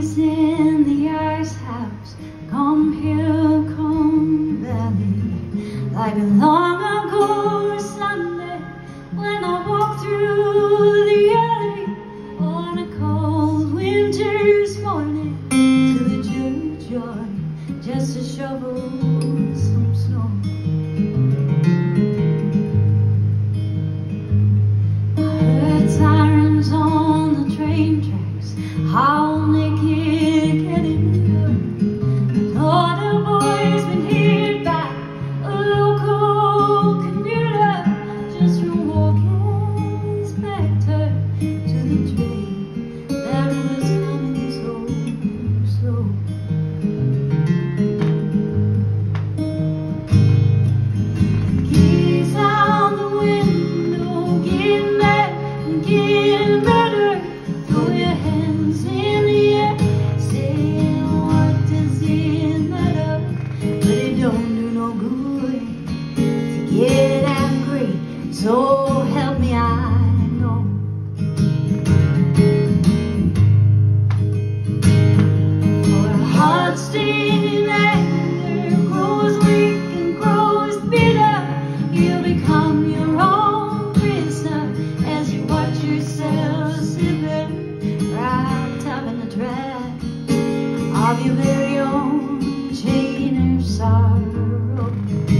place in the ice house, come hill, come valley, like a long my very own chain of sorrow.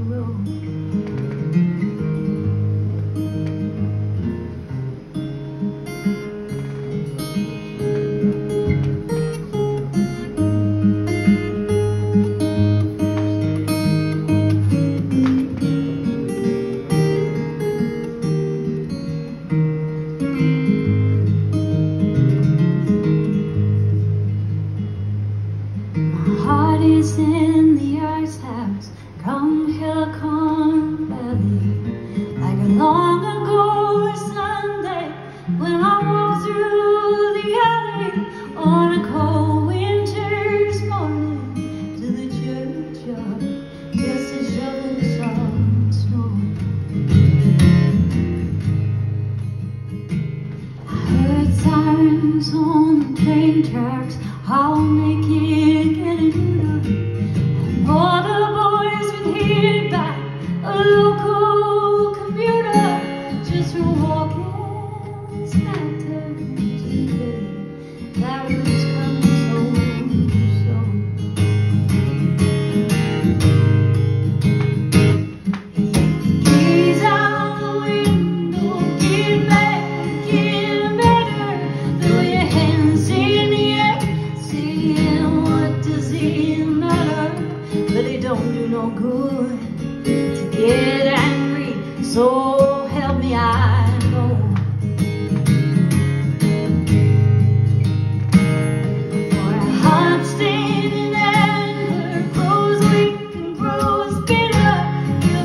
in the ice house. Come, hell, come. tracks. I'll make it get it in All the boys would hear back a local commuter just from walking back to today. That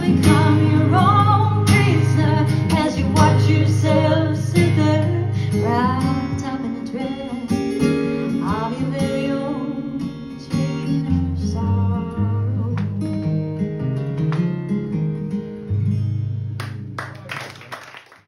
I'll